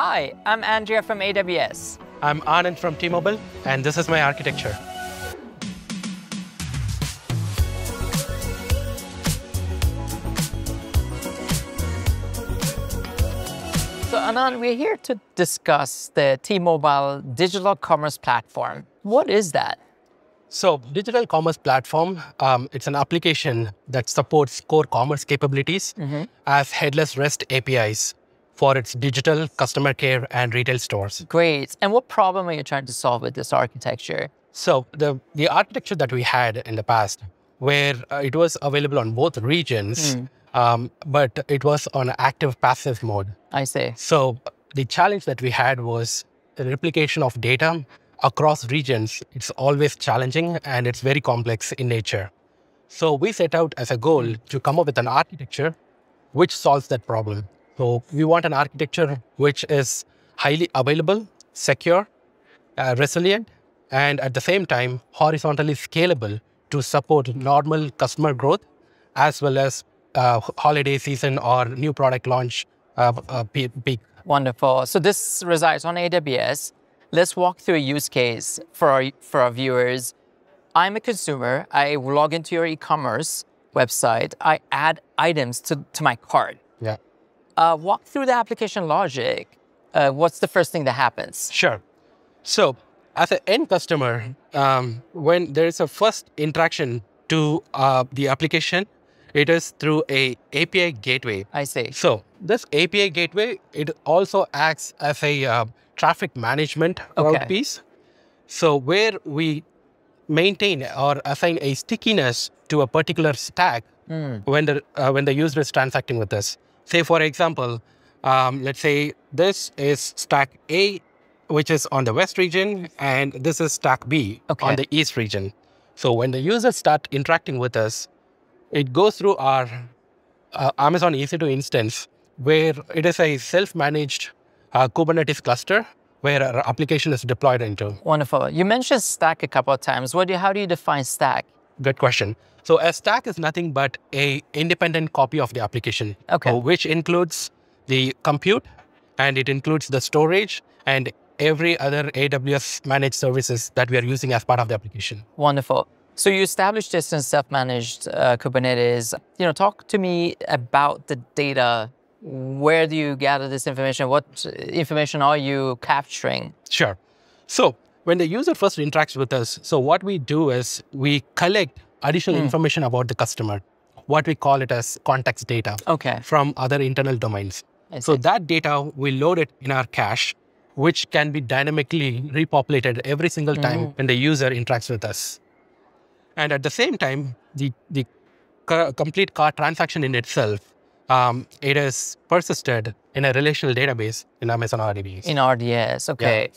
Hi, I'm Andrea from AWS. I'm Anand from T-Mobile, and this is my architecture. So Anand, we're here to discuss the T-Mobile digital commerce platform. What is that? So, digital commerce platform, um, it's an application that supports core commerce capabilities as headless REST APIs for its digital customer care and retail stores. Great. And what problem are you trying to solve with this architecture? So, the the architecture that we had in the past, where uh, it was available on both regions, um, but it was on active passive mode. I see. So the challenge that we had was the replication of data across regions. It's always challenging and it's very complex in nature. So we set out as a goal to come up with an architecture which solves that problem. So we want an architecture which is highly available, secure, uh, resilient, and at the same time horizontally scalable to support normal customer growth as well as uh, holiday season or new product launch uh, uh, peak. Wonderful. So this resides on AWS. Let's walk through a use case for our, for our viewers. I'm a consumer. I log into your e-commerce website. I add items to, to my cart. Yeah. Uh, walk through the application logic. Uh, what's the first thing that happens? Sure. So, as an end customer, um, when there is a first interaction to uh, the application, it is through a API gateway. I see. So, this API gateway it also acts as a uh, traffic management route Okay. piece. So, where we maintain or assign a stickiness to a particular stack when the uh, when the user is transacting with us. Say, for example, um, let's say this is stack A, which is on the west region, and this is stack B Okay. on the east region. So when the users start interacting with us, it goes through our uh, Amazon EC2 instance, where it is a self-managed uh, Kubernetes cluster where our application is deployed into. Wonderful. You mentioned stack a couple of times. What do you, how do you define stack? Good question. So a stack is nothing but a independent copy of the application, Okay. uh, which includes the compute and it includes the storage and every other AWS managed services that we are using as part of the application. Wonderful. So you established this in self-managed uh, Kubernetes. You know, talk to me about the data. Where do you gather this information? What information are you capturing? Sure. So when the user first interacts with us, so what we do is we collect additional information about the customer, what we call it as context data Okay. from other internal domains. So that data, we load it in our cache, which can be dynamically repopulated every single time when the user interacts with us. And at the same time, the, the co- complete cart transaction in itself, um, it is persisted in a relational database in Amazon RDBs. In RDS. Okay.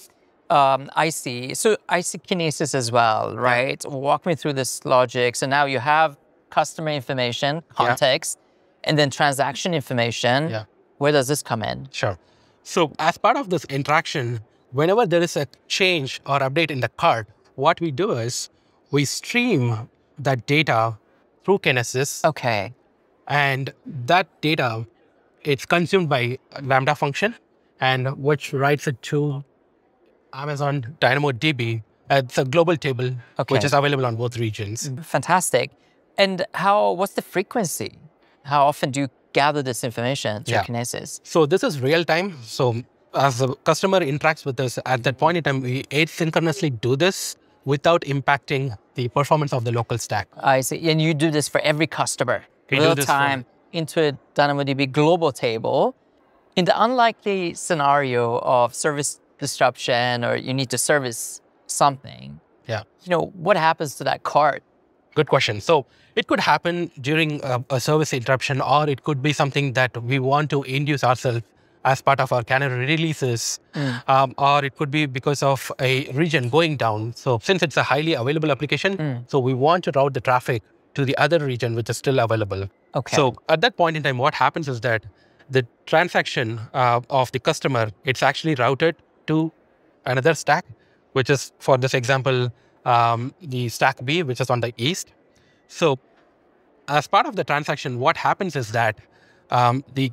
Um, I see. So I see Kinesis as well, right? Walk me through this logic. So now you have customer information, context, and then transaction information. Yeah. Where does this come in? Sure. So as part of this interaction, whenever there is a change or update in the cart, what we do is we stream that data through Kinesis, Okay. and that data it's consumed by Lambda function, and which writes it to Amazon DynamoDB. Uh, It's a global table which is available on both regions. Fantastic. And how? What's the frequency? How often do you gather this information through Yeah. Kinesis? So this is real time. So as the customer interacts with us at that point in time, we asynchronously do this without impacting the performance of the local stack. I see. And you do this for every customer, We real this for- time into a DynamoDB global table. In the unlikely scenario of service disruption or you need to service something, Yeah, you know, what happens to that cart? good question. So it could happen during a, a service interruption, or it could be something that we want to induce ourselves as part of our canary releases, um, or it could be because of a region going down. So since it's a highly available application, so we want to route the traffic to the other region which is still available. Okay. So at that point in time, what happens is that the transaction uh, of the customer it's actually routed to another stack, which is for this example um, the stack B, which is on the east. So as part of the transaction, what happens is that um, the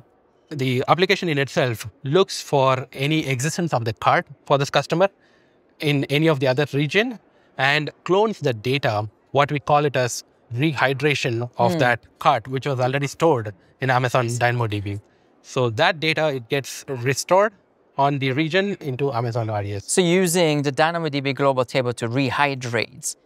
the application in itself looks for any existence of the cart for this customer in any of the other region and clones the data, what we call it as rehydration of mm. that cart, which was already stored in Amazon DynamoDB. So that data, it gets restored on the region into Amazon RDS. So using the DynamoDB global table to rehydrate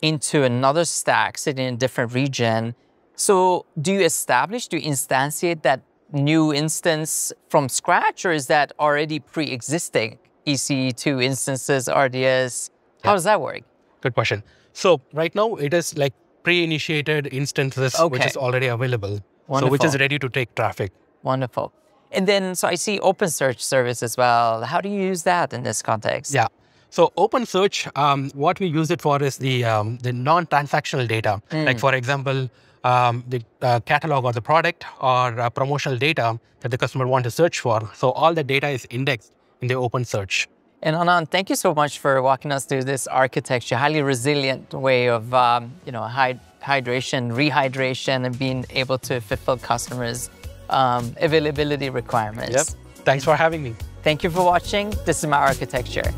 into another stack sitting in a different region. So do you establish, do you instantiate that new instance from scratch or is that already pre-existing EC2 instances, RDS? How yeah. does that work? Good question. So right now it is like pre-initiated instances okay. which is already available. Wonderful. So which is ready to take traffic. Wonderful. And then, so I see OpenSearch service as well. How do you use that in this context? Yeah. So OpenSearch, um, what we use it for is the um, the non-transactional data. Mm. Like for example, um, the uh, catalog or the product or uh, promotional data that the customer want to search for. So all the data is indexed in the OpenSearch. And Anand, thank you so much for walking us through this architecture, highly resilient way of um, you know hydration, rehydration, and being able to fulfill customers' um, availability requirements. Yep. Thanks for having me. Thank you for watching. This is my architecture.